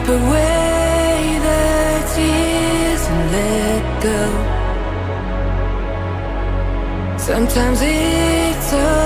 Wipe away the tears and let go. Sometimes it's all